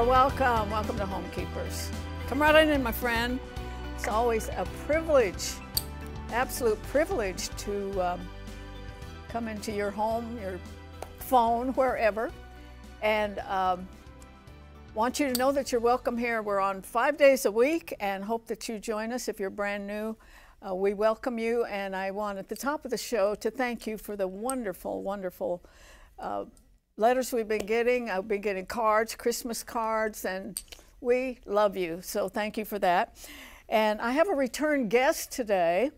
There, welcome. Welcome to Homekeepers. Come right in, my friend. It's always a privilege, absolute privilege to um, come into your home, your phone, wherever, and um, want you to know that you're welcome here. We're on five days a week and hope that you join us if you're brand new. Uh, we welcome you, and I want at the top of the show to thank you for the wonderful, wonderful uh, letters we've been getting. I've been getting cards, Christmas cards, and we love you. So thank you for that. And I have a return guest today.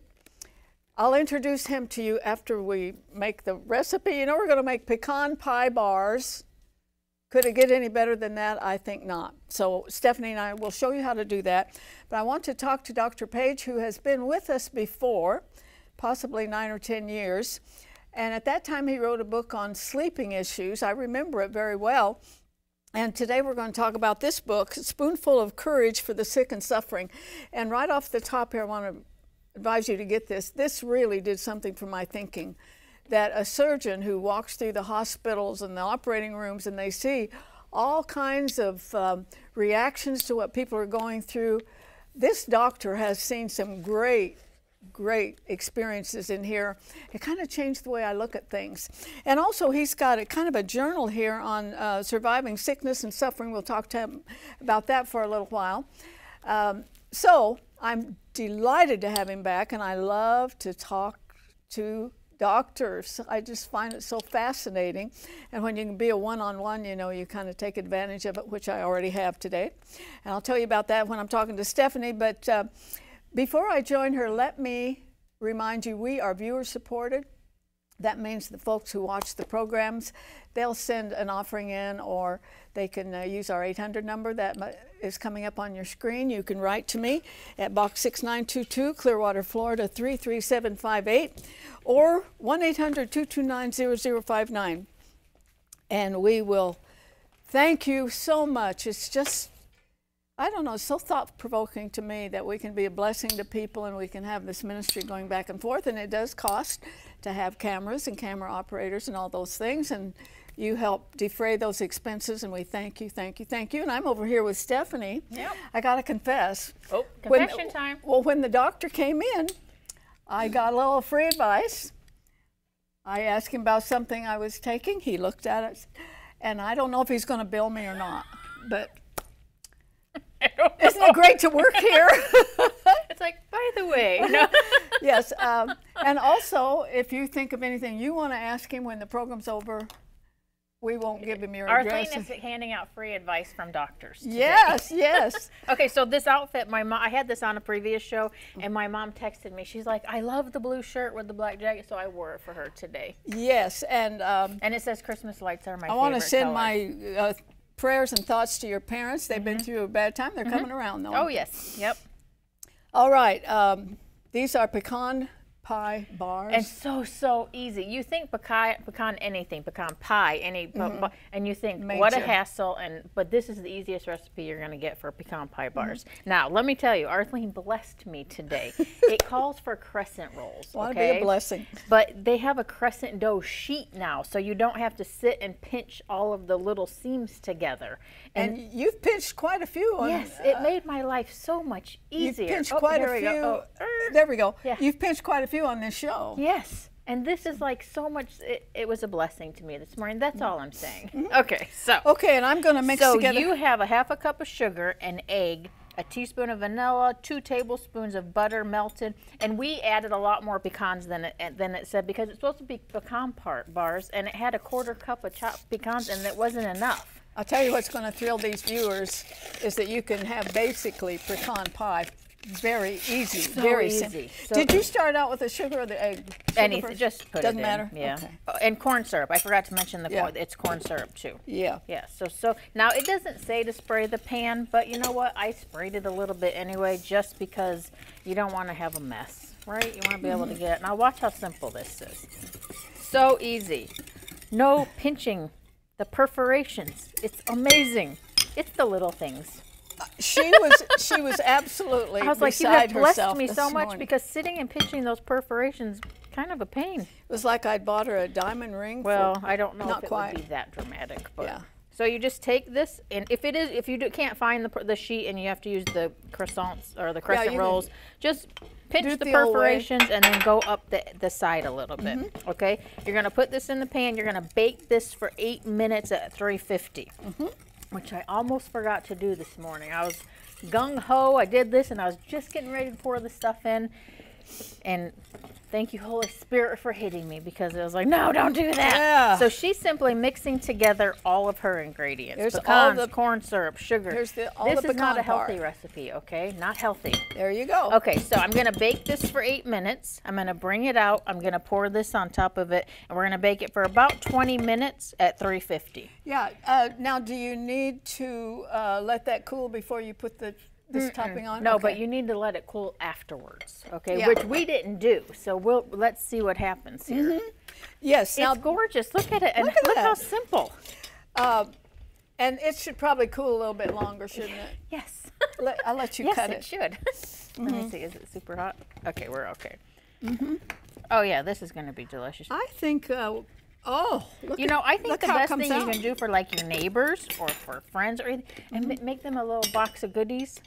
I'll introduce him to you after we make the recipe. You know, we're going to make pecan pie bars. Could it get any better than that? I think not. So Stephanie and I will show you how to do that. But I want to talk to Dr. Page, who has been with us before, possibly nine or 10 years. And at that time, he wrote a book on sleeping issues. I remember it very well. And today we're going to talk about this book, Spoonful of Courage for the Sick and Suffering. And right off the top here, I want to advise you to get this. This really did something for my thinking that a surgeon who walks through the hospitals and the operating rooms and they see all kinds of um, reactions to what people are going through. This doctor has seen some great great experiences in here. It kind of changed the way I look at things. And also, he's got a kind of a journal here on uh, surviving sickness and suffering. We'll talk to him about that for a little while. Um, so, I'm delighted to have him back, and I love to talk to doctors. I just find it so fascinating. And when you can be a one on one, you know, you kind of take advantage of it, which I already have today. And I'll tell you about that when I'm talking to Stephanie. But uh, before I join her, let me remind you we are viewer supported. That means the folks who watch the programs, they'll send an offering in or they can uh, use our 800 number that is coming up on your screen. You can write to me at Box 6922, Clearwater, Florida 33758 or 1 800 229 0059. And we will thank you so much. It's just, I don't know, it's so thought provoking to me that we can be a blessing to people and we can have this ministry going back and forth. And it does cost to have cameras and camera operators and all those things. And you help defray those expenses, and we thank you, thank you, thank you. And I'm over here with Stephanie. Yep. I got to confess. Oh, confession when, time. Well, when the doctor came in, I got a little free advice. I asked him about something I was taking. He looked at it, and I don't know if he's going to bill me or not, but isn't it great to work here? it's like, by the way. No. yes, um, and also, if you think of anything you want to ask him when the program's over, we won't give him your Arlene address. is handing out free advice from doctors. Today. Yes, yes. okay, so this outfit, my mom, I had this on a previous show, and my mom texted me. She's like, "I love the blue shirt with the black jacket," so I wore it for her today. Yes, and um, and it says Christmas lights are my. I want to send color. my uh, prayers and thoughts to your parents. They've mm -hmm. been through a bad time. They're mm -hmm. coming around though. Oh yes, yep. All right, um, these are pecan pie bars. And so, so easy. You think pecan, pecan anything, pecan pie, any, mm -hmm. and you think, Major. what a hassle, and but this is the easiest recipe you're going to get for pecan pie mm-hmm. bars. Mm -hmm. Now, let me tell you, Arthelene blessed me today. it calls for crescent rolls, Want okay? to be a blessing. But they have a crescent dough sheet now, so you don't have to sit and pinch all of the little seams together. And, and you've pinched quite a few. On, yes, it uh, made my life so much easier. You've pinched oh, quite a few. Oh, there we go. Yeah. You've pinched quite a few on this show. Yes. And this is like so much, it, it was a blessing to me this morning. That's all I'm saying. Mm -hmm. Okay, so. Okay, and I'm going to mix so together. you have a half a cup of sugar, an egg, a teaspoon of vanilla, two tablespoons of butter melted, and we added a lot more pecans than it, than it said because it's supposed to be pecan part bars, and it had a quarter cup of chopped pecans, and it wasn't enough. I'll tell you what's going to thrill these viewers is that you can have basically pecan pie very easy, so very easy. simple. So Did you start out with the sugar or the egg? Sugar Anything, first? just put it. Doesn't it in. matter? Yeah. Okay. Oh, and corn syrup. I forgot to mention the Yeah. corn. It's corn syrup too. Yeah. Yeah. So so now it doesn't say to spray the pan, but you know what? I sprayed it a little bit anyway, just because you don't want to have a mess, right? You want to be able to mm-hmm. get it. Now watch how simple this is. So easy. No pinching. The perforations. It's amazing. It's the little things uh, she was she was absolutely I was like, you have blessed me so much morning. because sitting and pinching those perforations kind of a pain. It was like I'd bought her a diamond ring. Well, I don't know not if it quite. would be that dramatic, but Yeah. So you just take this, and if it is, if you do, can't find the, the sheet and you have to use the croissants or the crescent can rolls, just pinch the, the perforations and then go up the, the side a little bit. Mm-hmm. Okay, you're gonna put this in the pan. You're gonna bake this for eight minutes at 350, Mm-hmm. which I almost forgot to do this morning. I was gung ho. I did this, and I was just getting ready to pour the stuff in, and thank you holy spirit for hitting me because it was like no don't do that. Yeah. so she's simply mixing together all of her ingredients Here's all the- corn syrup sugar. Here's the- all this the is not a healthy recipe okay? Not healthy. There you go. okay so i'm going to bake this for eight minutes. I'm going to bring it out. I'm going to pour this on top of it and we're going to bake it for about 20 minutes at 350 Yeah. Uh, now, do you need to uh, let that cool before you put the this topping on? no Okay. but you need to let it cool afterwards okay Yeah. which we didn't do so we'll let's see what happens here Yes. Now, it's gorgeous look at it and Look at look how simple and it should probably cool a little bit longer, shouldn't it? yes Let, I'll let you yes, cut it, Yes, it. should. Mm-hmm. Let me see. Is it super hot? Okay, we're okay. -hmm. Oh yeah, this is going to be delicious. I think. Uh, oh, look You know, I think the best thing you can do for like your neighbors or for friends or anything, and Mm-hmm. ma- make them a little box of goodies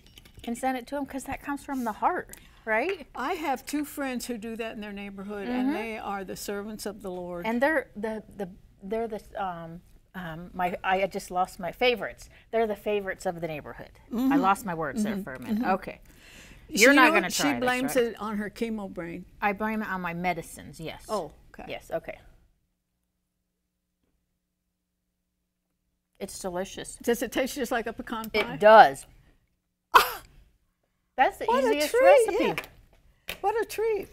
and send it to them because that comes from the heart, right? I have two friends who do that in their neighborhood, Mm-hmm. and they are the servants of the Lord. And they're the the they're the um. Um, my I just lost my favorites. They're the favorites of the neighborhood. Mm-hmm. I lost my words there for a minute. Okay, you're She not going to try She this, blames right? it on her chemo brain. I blame it on my medicines. Yes. Oh, okay. Yes, okay. It's delicious. Does it taste just like a pecan pie? It does. That's the What a easiest treat, recipe. yeah. What a treat!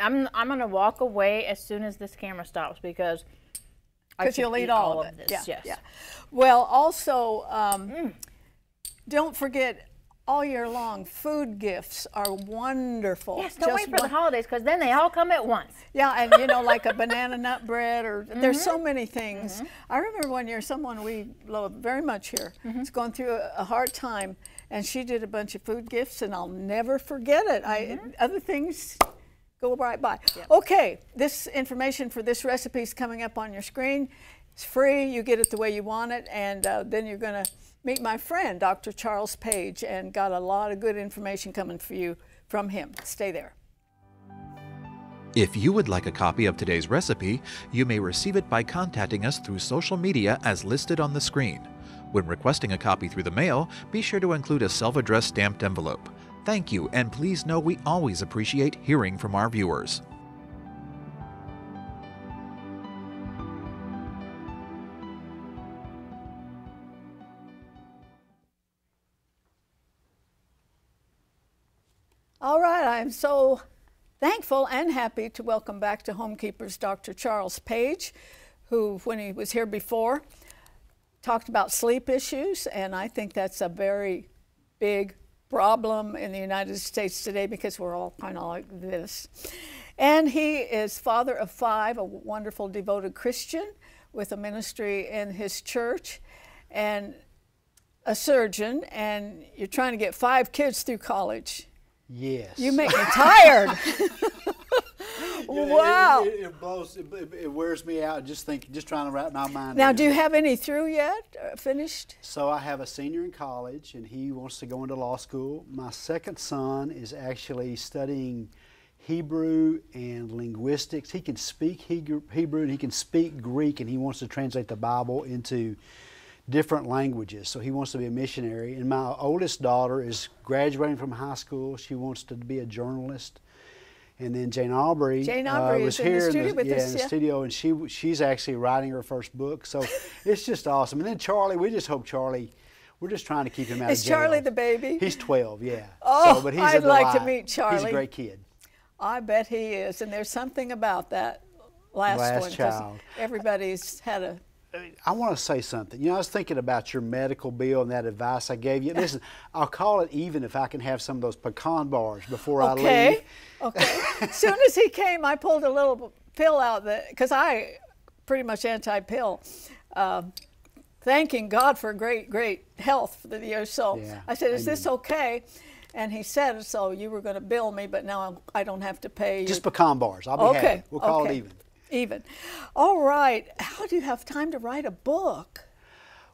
I'm I'm gonna walk away as soon as this camera stops because I Because you'll eat all, of, it. this. Yeah, yes. yeah. Well, also, um, Mm. don't forget all year long, food gifts are wonderful. Yes, don't Just wait for the holidays because then they all come at once. Yeah, and you know, like a banana nut bread, or there's Mm-hmm. so many things. I remember one year someone we love very much here Mm-hmm. was going through a, a hard time, and she did a bunch of food gifts, and I'll never forget it. I Mm-hmm. other things go right by. Okay, this information for this recipe is coming up on your screen. It's free. You get it the way you want it, and uh, then you're going to meet my friend, Dr. Charles Page, and got a lot of good information coming for you from him. Stay there. If you would like a copy of today's recipe, you may receive it by contacting us through social media as listed on the screen. When requesting a copy through the mail, be sure to include a self addressed stamped envelope. Thank you, and please know we always appreciate hearing from our viewers. All right, I am so thankful and happy to welcome back to Homekeepers Dr. Charles Page, who, when he was here before, talked about sleep issues, and I think that's a very big problem in the United States today because we're all kind of like this. And he is father of five, a wonderful devoted Christian with a ministry in his church, and a surgeon, and you're trying to get five kids through college. Yes. You make me tired. Yeah, it- wow. It, it, blows. It, it- wears me out. Just think, just trying to wrap my mind. Now, do you have any through yet? Uh, finished? So I have a senior in college, and he wants to go into law school. My second son is actually studying Hebrew and linguistics. He can speak Hebrew, Hebrew and he can speak Greek, and he wants to translate the Bible into different languages. So he wants to be a missionary. And my oldest daughter is graduating from high school. She wants to be a journalist. And then Jane Aubrey, Jane uh, Aubrey was is in the here studio with yeah, us, in the yeah. studio, and she she's actually writing her first book. So it's just awesome. And then Charlie, we just hope Charlie. We're just trying to keep him out Is of jail. Charlie the baby? He's 12, yeah. Oh, so, but he's I'd a like to meet He's Charlie. a great kid. I bet he is. And there's something about that last, Last one. child. Everybody's had a. I want to say something. You know, I was thinking about your medical bill and that advice I gave you. Listen, I'll call it even if I can have some of those pecan bars before I Okay. leave. Okay. as soon as he came, I pulled a little pill out that, because I pretty much anti pill. Um, thanking God for great, great health for the year. So Yeah, I said, Is this okay? And he said, So you were going to bill me, but now I'm, I don't have to pay. Just your- pecan bars. I'll be okay. happy. We'll call okay. it even. Even. All right. How do you have time to write a book?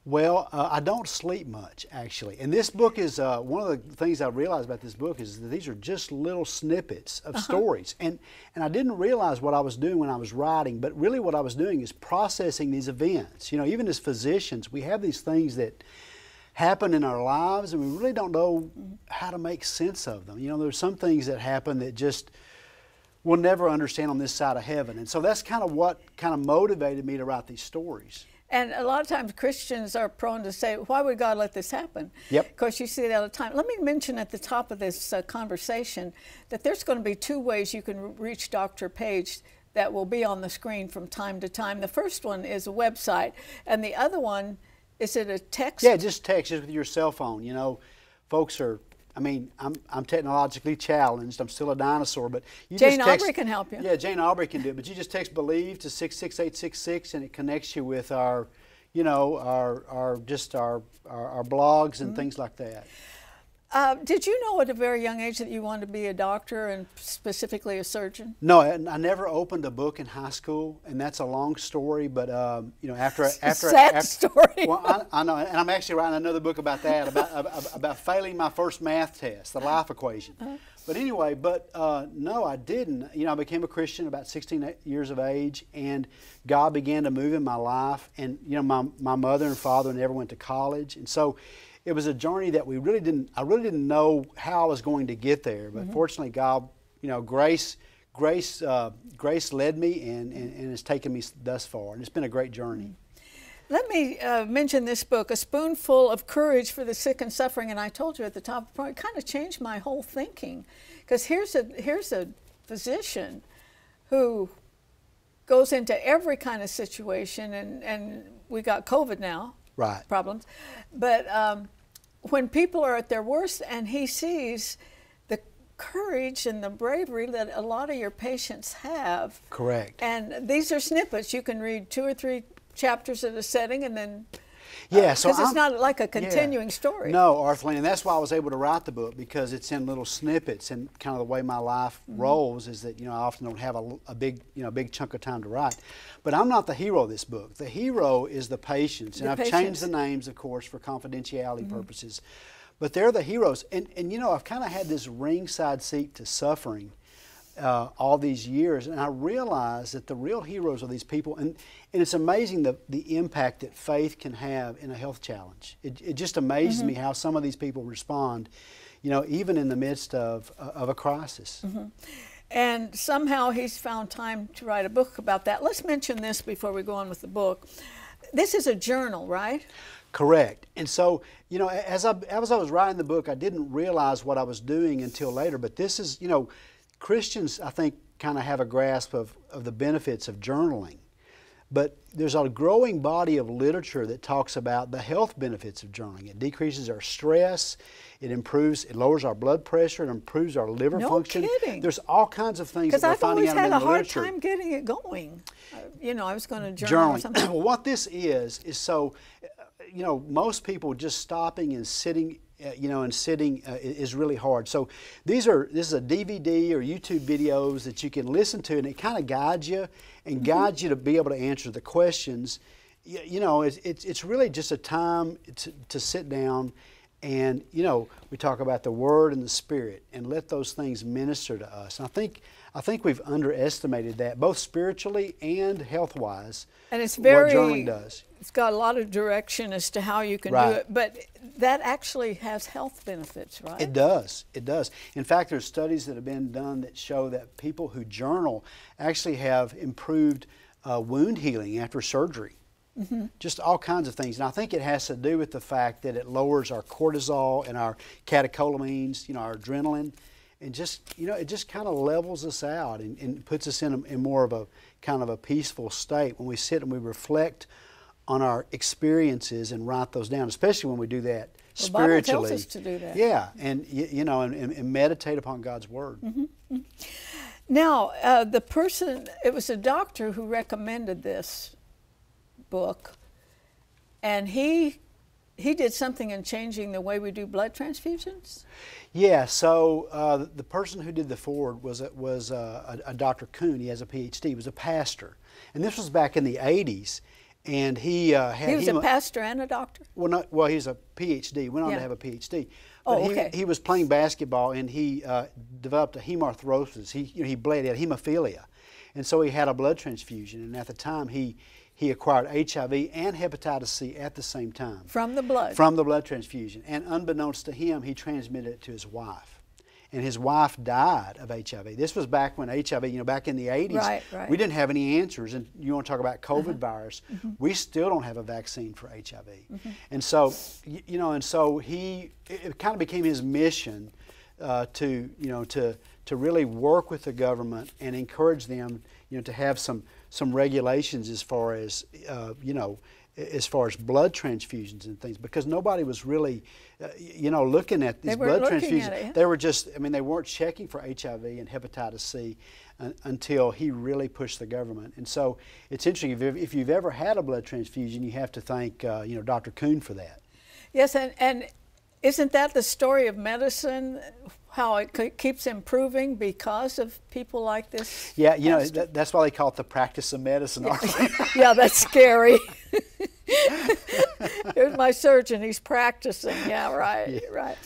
Well, uh, I don't sleep much actually, and this book is uh, one of the things I realized about this book is that these are just little snippets of Uh-huh. stories, and and I didn't realize what I was doing when I was writing, but really what I was doing is processing these events. You know, even as physicians, we have these things that happen in our lives, and we really don't know how to make sense of them. You know, there's some things that happen that just we'll never understand on this side of heaven, and so that's kind of what kind of motivated me to write these stories. And a lot of times Christians are prone to say, why would God let this happen? Yep. Of course, you see that all the time. Let me mention at the top of this uh, conversation that there's going to be two ways you can reach Dr. Page that will be on the screen from time to time. The first one is a website, and the other one, is it a text? Yeah, just text just with your cell phone. You know, folks are. I mean, I'm, I'm technologically challenged. I'm still a dinosaur, but you Jane just text, Aubrey can help you. Yeah, Jane Aubrey can do it. But you just text "believe" to six six eight six six, and it connects you with our, you know, our our just our our, our blogs and mm-hmm. things like that. Uh, did you know at a very young age that you wanted to be a doctor and specifically a surgeon? No, I, I never opened a book in high school, and that's a long story. But um, you know, after after sad after, story. Well, I, I know, and I'm actually writing another book about that about about, about failing my first math test, the life equation. Uh-huh. But anyway, but uh, no, I didn't. You know, I became a Christian about 16 years of age, and God began to move in my life. And you know, my my mother and father never went to college, and so it was a journey that we really didn't. I really didn't know how I was going to get there, but Mm-hmm. fortunately, God, you know, grace. Grace, uh, grace led me and, and, and has taken me thus far, and it's been a great journey. Let me uh, mention this book, A Spoonful of Courage for the Sick and Suffering. And I told you at the top, of point, it kind of changed my whole thinking. Because here's a, here's a physician who goes into every kind of situation, and, and we got COVID now Right. problems. But um, when people are at their worst and he sees the courage and the bravery that a lot of your patients have. Correct. And these are snippets. You can read two or three chapters of a setting and then. Yeah, so Because it's not like a yeah. continuing story. No, Arthelene, and that's why I was able to write the book because it's in little snippets and kind of the way my life Mm-hmm. rolls is that you know I often don't have a, a big you know big chunk of time to write. But I'm not the hero of this book. The hero is the patients, and The I've patients. Changed the names, of course, for confidentiality purposes. But they're the heroes, and and you know I've kind of had this ringside seat to suffering. Uh, all these years, and I realized that the real heroes are these people, and, and it's amazing the, the impact that faith can have in a health challenge. It, it just amazes Mm-hmm. me how some of these people respond, you know, even in the midst of, of a crisis. Mm-hmm. And somehow he's found time to write a book about that. Let's mention this before we go on with the book. This is a journal, right? Correct. And so, you know, as I, as I was writing the book, I didn't realize what I was doing until later. But this is, you know, Christians, I think, kind of have a grasp of, of the benefits of journaling. But there's a growing body of literature that talks about the health benefits of journaling. It decreases our stress, it improves, it lowers our blood pressure, it improves our liver No function. kidding. There's all kinds of things Because that we're I've finding always had a hard literature. time getting it going. Uh, you know, I was going to journal or journaling. something. well, what this is is so, uh, you know, most people just stopping and sitting, you know, and sitting uh, is really hard. So these are this is a DVD or YouTube videos that you can listen to, and it kind of guides you and guides you to be able to answer the questions. You, you know, it's, it's it's really just a time to, to sit down. And you know, we talk about the Word and the Spirit, and let those things minister to us. And I think I think we've underestimated that, both spiritually and health-wise. And it's very what journaling does. It's got a lot of direction as to how you can do it. But that actually has health benefits, right? It does. It does. In fact, there's studies that have been done that show that people who journal actually have improved uh, wound healing after surgery. Just all kinds of things. And I think it has to do with the fact that it lowers our cortisol and our catecholamines, you know, our adrenaline. And just, you know, it just kind of levels us out and, and puts us in, a, in more of a kind of a peaceful state when we sit and we reflect on our experiences and write those down, especially when we do that The Bible tells spiritually. us to do that. Yeah, and you know, and, and, meditate upon God's word. Mm-hmm. Now, uh, the person, it was a doctor who recommended this book, and he he did something in changing the way we do blood transfusions. Yeah. So uh, the person who did the forward was a, was uh, a, a Dr. Kuhn. He has a PhD. He was a pastor, and this was back in the '80s. And he uh, had He was a pastor and a doctor. well, not, well, he's a PhD. Went on Yeah. to have a PhD. Oh, But he, okay. he was playing basketball and he uh, developed a hemarthrosis. He, you know, he bled, he had hemophilia. And so he had a blood transfusion. And at the time, he, he acquired HIV and hepatitis C at the same time From the blood. from the blood transfusion. And unbeknownst to him, he transmitted it to his wife. And his wife died of HIV. This was back when HIV, you know, back in the 80s, Right, right. we didn't have any answers. And you want to talk about Uh-huh. COVID virus, Mm-hmm. we still don't have a vaccine for HIV. And so, you know, and so he, it, it kind of became his mission uh, to, you know, to, to really work with the government and encourage them, you know, to have some, some regulations as far as, uh, you know, as far as blood transfusions and things because nobody was really uh, you know looking at these blood transfusions at it, yeah. they were just i mean they weren't checking for hiv and hepatitis c un- until he really pushed the government and so it's interesting if, you've- if you've ever had a blood transfusion you have to thank uh, you know dr kuhn for that Yes, and, and isn't that the story of medicine? How it keeps improving because of people like this? yeah you know that, that's why they call it the practice of medicine yeah, that's scary. Here's my surgeon. He's practicing. Yeah, right, right.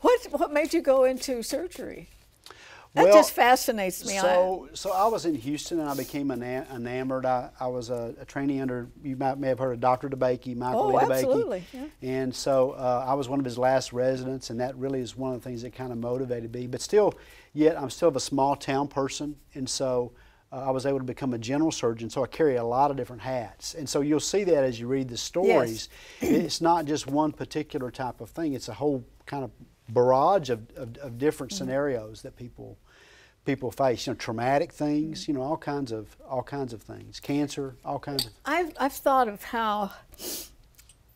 What what made you go into surgery? That Well, just fascinates me. I- So, so I was in Houston and I became ena- enamored. I, I was a, a trainee under, you might, may have heard of Dr. DeBakey, Michael Oh, DeBakey. absolutely, yeah. And so uh, I was one of his last residents, and that really is one of the things that kind of motivated me. But still, yet I'm still a small town person, and so uh, I was able to become a general surgeon. So I carry a lot of different hats, and so you'll see that as you read the stories. it's not just one particular type of thing; it's a whole kind of barrage of, of, of different Mm-hmm. scenarios that people people face. You know, traumatic things. You know, all kinds of all kinds of things. Cancer, all kinds of. I've, I've thought of how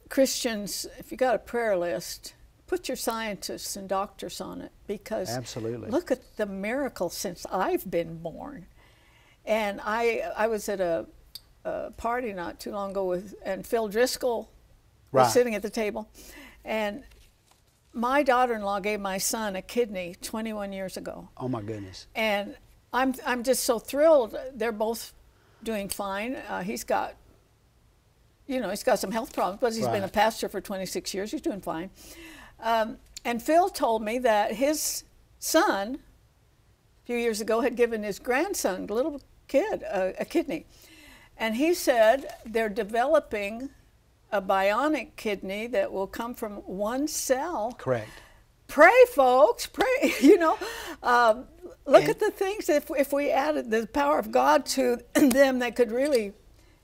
Christians, if you got a prayer list, put your scientists and doctors on it because Absolutely. look at the miracle since I've been born. And I, I was at a, a party not too long ago with, and Phil Driscoll was sitting at the table. And my daughter in law gave my son a kidney 21 years ago Oh my goodness. and I'm I'm just so thrilled. They're both doing fine. Uh, he's got, you know, he's got some health problems, but he's been a pastor for 26 years. He's doing fine. Um, and Phil told me that his son, a few years ago, had given his grandson, a little kid, a, a kidney, and he said they're developing a bionic kidney that will come from one cell Correct. pray folks pray you know um, look And- at the things if, if we added the power of god to them that could really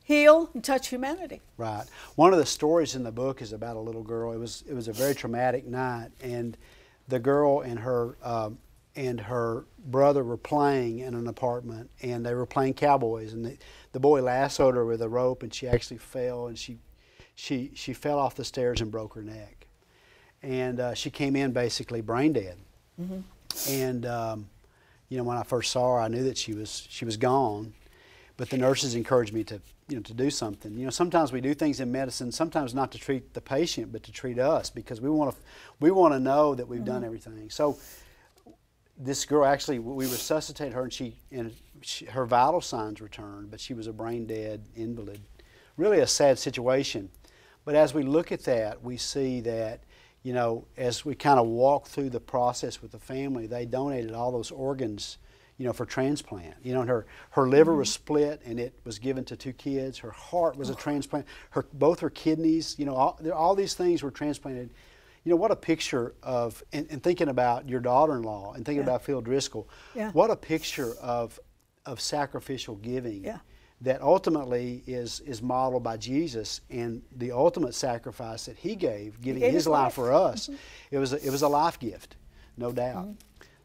heal and touch humanity Right. One of the stories in the book is about a little girl. It was it was a very traumatic night, and the girl and her um, and her brother were playing in an apartment, and they were playing cowboys, and the, the boy lassoed her with a rope, and she actually fell, and she she she fell off the stairs and broke her neck, and uh, she came in basically brain dead, and um, you know when I first saw her, I knew that she was she was gone, but the nurses encouraged me to you know to do something. You know sometimes we do things in medicine, sometimes not to treat the patient, but to treat us because we want to we want to know that we've done everything. So this girl actually we resuscitated her and she and she, her vital signs returned, but she was a brain dead invalid. Really a sad situation. But as we look at that, we see that you know as we kind of walk through the process with the family, they donated all those organs you know for transplant. You know and her her liver was mm-hmm. split and it was given to two kids. Her heart was a oh. transplant. Her both her kidneys, you know, all, all these things were transplanted you know what a picture of and, and thinking about your daughter-in-law and thinking Yeah. about Phil Driscoll. Yeah. What a picture of of sacrificial giving. Yeah. That ultimately is is modeled by Jesus and the ultimate sacrifice that he gave, giving gave his, his life, for us. Mm-hmm. It was a, it was a life gift, no doubt. Mm-hmm.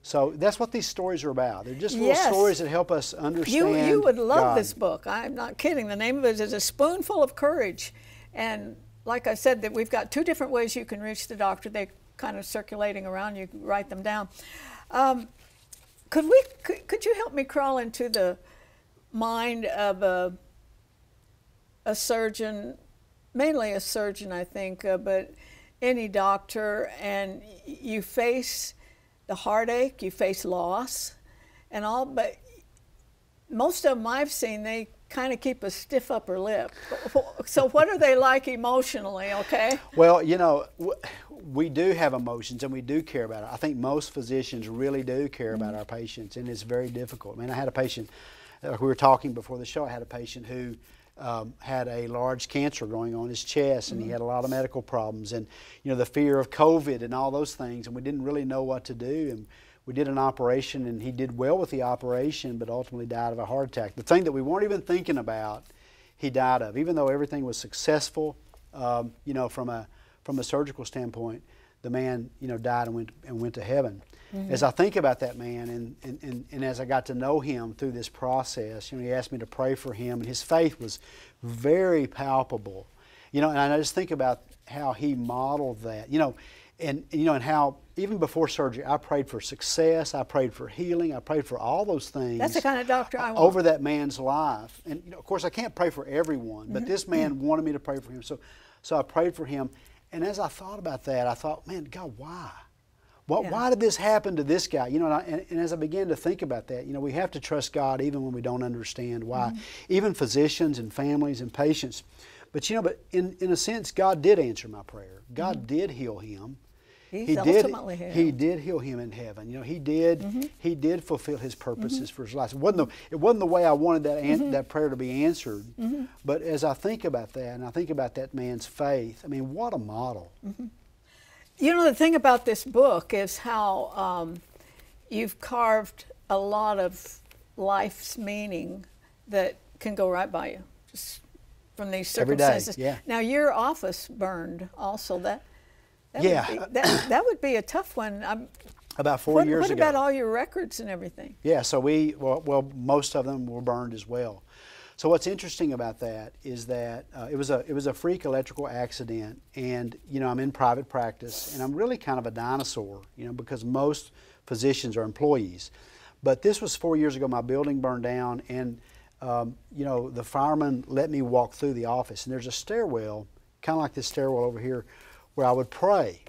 So that's what these stories are about. They're just little Yes. stories that help us understand. you you would love God. this book i'm not kidding the name of it is a spoonful of courage and like i said that we've got two different ways you can reach the doctor. They kind of circulating around you write them down. Um, could we could, could you help me crawl into the mind of a a surgeon mainly a surgeon i think uh, but any doctor and you face the heartache you face loss and all but most of them I've seen, they kind of keep a stiff upper lip. So, what are they like emotionally? Okay. Well, you know, we do have emotions and we do care about it. I think most physicians really do care about mm-hmm. our patients, and it's very difficult. I mean, I had a patient. Like we were talking before the show. I had a patient who um, had a large cancer growing on his chest, and mm-hmm. he had a lot of medical problems, and you know the fear of COVID and all those things, and we didn't really know what to do. And we did an operation, and he did well with the operation, but ultimately died of a heart attack. The thing that we weren't even thinking about, he died of, even though everything was successful. Um, you know, from a from a surgical standpoint, the man you know died and went and went to heaven. Mm-hmm. As I think about that man, and, and, and, and, as I got to know him through this process, you know, he asked me to pray for him, and his faith was very palpable. You know, and I just think about how he modeled that. You know, and you know, and how even before surgery, I prayed for success, I prayed for healing, I prayed for all those things. That's the kind of doctor I want. Over that man's life, and you know, of course, I can't pray for everyone, but mm-hmm. this man mm-hmm. wanted me to pray for him, so so I prayed for him. And as I thought about that, I thought, man, God, why? What, yeah. Why did this happen to this guy? You know, and, I, and, and, as I began to think about that, you know, we have to trust God even when we don't understand why. Mm-hmm. Even physicians and families and patients. But you know, but in, in a sense, God did answer my prayer. God mm-hmm. did heal him. He's he did. He did heal him in heaven. You know, he did. Mm-hmm. He did fulfill his purposes mm-hmm. for his life. It wasn't the. It wasn't the way I wanted that an, mm-hmm. that prayer to be answered. Mm-hmm. But as I think about that, and I think about that man's faith, I mean, what a model. Mm-hmm. You know, the thing about this book is how um, you've carved a lot of life's meaning that can go right by you, just from these circumstances. Yeah. Now, your office burned also. That that yeah. Would be, that, that would be a tough one. I'm, about four what, years what ago. What about all your records and everything? Yeah, so we, well, well, most of them were burned as well. So what's interesting about that is that uh, it was a it was a freak electrical accident, and you know I'm in private practice, and I'm really kind of a dinosaur, you know, because most physicians are employees. But this was four years ago. My building burned down, and um, you know the fireman let me walk through the office, and there's a stairwell, kind of like this stairwell over here, where I would pray.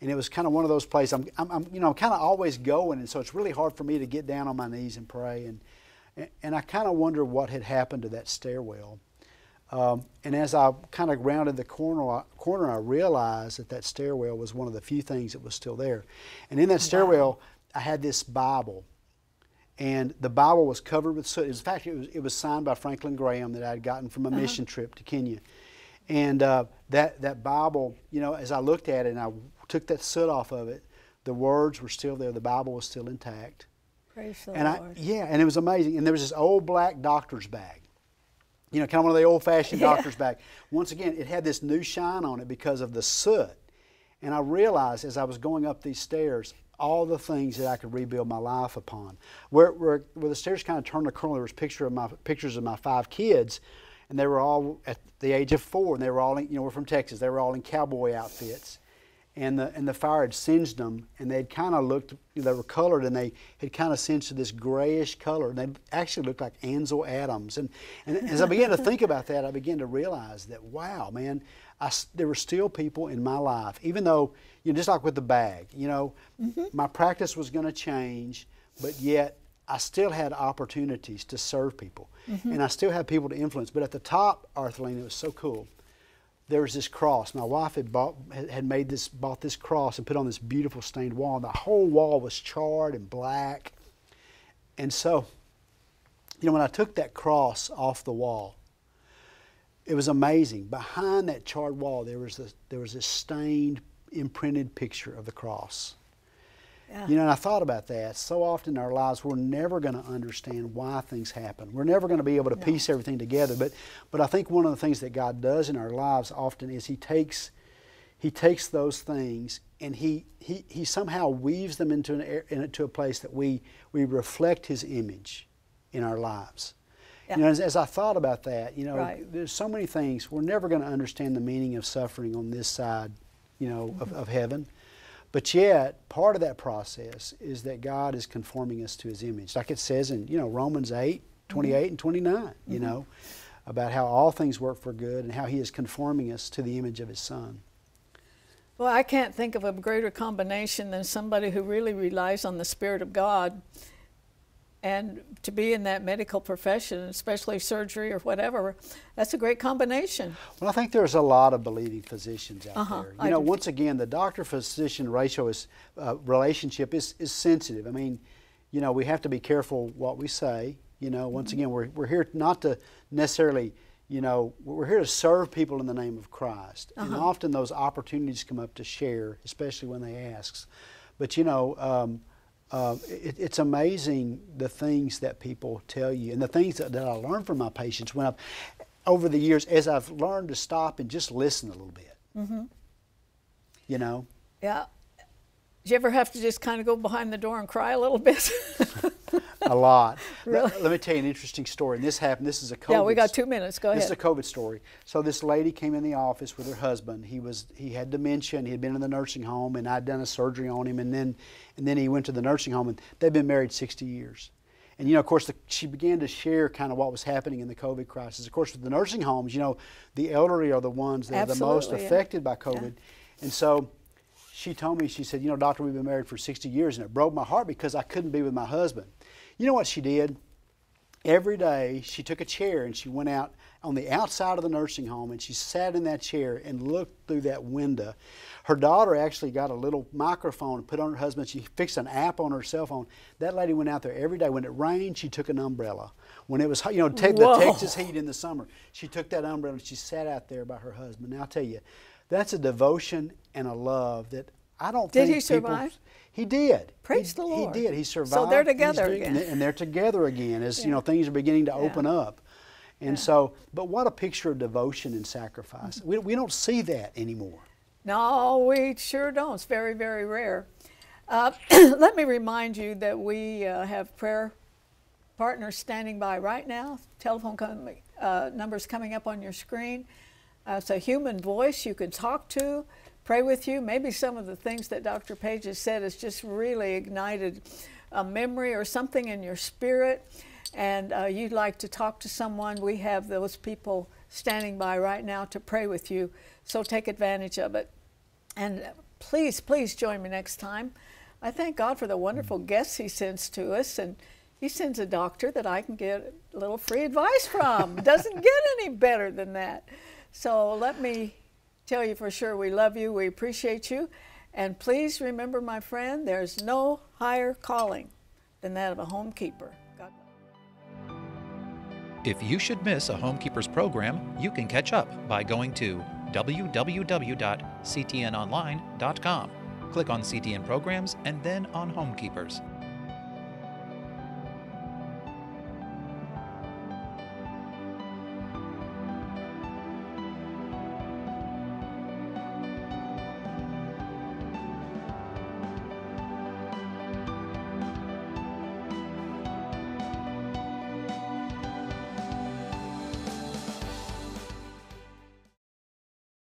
And it was kind of one of those places. I'm, I'm, I'm you know, I'm kind of always going, and so it's really hard for me to get down on my knees and pray. And, and I kind of wonder what had happened to that stairwell. Um, and as I kind of rounded the corner, corner, I realized that that stairwell was one of the few things that was still there. And in that stairwell, wow. I had this Bible, and the Bible was covered with soot. In fact, it was, it was signed by Franklin Graham that I had gotten from a uh-huh. mission trip to Kenya. And uh, that, that Bible, you know, as I looked at it and I took that soot off of it, the words were still there. The Bible was still intact. Praise the and Lord. I, yeah, and it was amazing. And there was this old black doctor's bag. You know, kind of one of the old-fashioned yeah. doctor's bag. Once again, it had this new shine on it because of the soot. And I realized as I was going up these stairs, all the things that I could rebuild my life upon. Where, where, where the stairs kind of turned the corner, there was picture of my, pictures of my five kids and they were all at the age of four, and they were all, in, you know, we're from Texas. They were all in cowboy outfits, and the and the fire had singed them, and they'd kind of looked, you know, they were colored, and they had kind of singed to this grayish color, and they actually looked like Ansel Adams. And and as I began to think about that, I began to realize that wow, man, I, there were still people in my life, even though you know, just like with the bag, you know, mm-hmm. my practice was going to change, but yet I still had opportunities to serve people, mm-hmm. and I still had people to influence. But at the top, Arthelene, it was so cool. There was this cross. My wife had bought had made this bought this cross and put on this beautiful stained wall, and the whole wall was charred and black. And so, you know, when I took that cross off the wall, it was amazing. Behind that charred wall, there was this, there was this stained, imprinted picture of the cross. Yeah. You know, and I thought about that. So often in our lives, we're never going to understand why things happen. We're never going to be able to no. piece everything together. But, but I think one of the things that God does in our lives often is He takes, He takes those things and He, he, he somehow weaves them into, an, into a place that we, we reflect His image in our lives. Yeah. You know, as, as, I thought about that, you know, right. there's so many things. We're never going to understand the meaning of suffering on this side, you know, mm-hmm. of, of heaven. But yet, part of that process is that God is conforming us to His image, like it says in you know Romans 8, 28 mm-hmm. and 29. Mm-hmm. You know, about how all things work for good and how He is conforming us to the image of His Son. Well, I can't think of a greater combination than somebody who really relies on the Spirit of God and to be in that medical profession, especially surgery or whatever, that's a great combination. Well, I think there's a lot of believing physicians out Uh-huh, there. I You know, do. once again, the doctor-physician ratio is uh, relationship is, is sensitive. I mean, you know, we have to be careful what we say. You know, once Mm-hmm. again, we're, we're here not to necessarily, you know, we're here to serve people in the name of Christ. And Uh-huh. often those opportunities come up to share, especially when they ask. But you know, um, uh, it, it's amazing the things that people tell you and the things that, that I learned from my patients when I've, over the years, as I've learned to stop and just listen a little bit. Mm-hmm. You know, Yeah. Did you ever have to just kind of go behind the door and cry a little bit? a lot. Really? let, me tell you an interesting story. And this happened. This is a COVID. yeah, we got two minutes. Go ahead. This is a COVID story. So this lady came in the office with her husband. He was he had dementia and he had been in the nursing home and I'd done a surgery on him and then and then he went to the nursing home and they've been married 60 years. And you know, of course, the, she began to share kind of what was happening in the COVID crisis. Of course, with the nursing homes, you know, the elderly are the ones that are the most yeah. affected by COVID. yeah. And so she told me, she said, you know, doctor, we've been married for 60 years and it broke my heart because I couldn't be with my husband. You know what she did? Every day she took a chair and she went out on the outside of the nursing home and she sat in that chair and looked through that window. Her daughter actually got a little microphone and put on her husband. She fixed an app on her cell phone. That lady went out there every day. When it rained, she took an umbrella. When it was, you know, take the Texas heat in the summer, she took that umbrella and she sat out there by her husband. Now, I'll tell you, that's a devotion and a love that I don't Did think he survive? He did. Praise he, the Lord. He did. He survived. So they're together again. And they're together again as you know things are beginning to Yeah. open up. And so, but what a picture of devotion and sacrifice. We, we don't see that anymore. No, we sure don't. It's very, very rare. Uh, let me remind you that we uh, have prayer partners standing by right now. Telephone com- uh, numbers coming up on your screen. Uh, it's a human voice you can talk to, pray with you. Maybe some of the things that Dr. Page has said has just really ignited a memory or something in your spirit, and uh, you'd like to talk to someone. We have those people standing by right now to pray with you. So take advantage of it. And please, please join me next time. I thank God for the wonderful guests He sends to us, and He sends a doctor that I can get a little free advice from. Doesn't get any better than that. So let me tell you for sure we love you, we appreciate you, and please remember, my friend, there's no higher calling than that of a homekeeper. God. If you should miss a Homekeepers program, you can catch up by going to www.ctnonline.com. Click on CTN Programs and then on Homekeepers.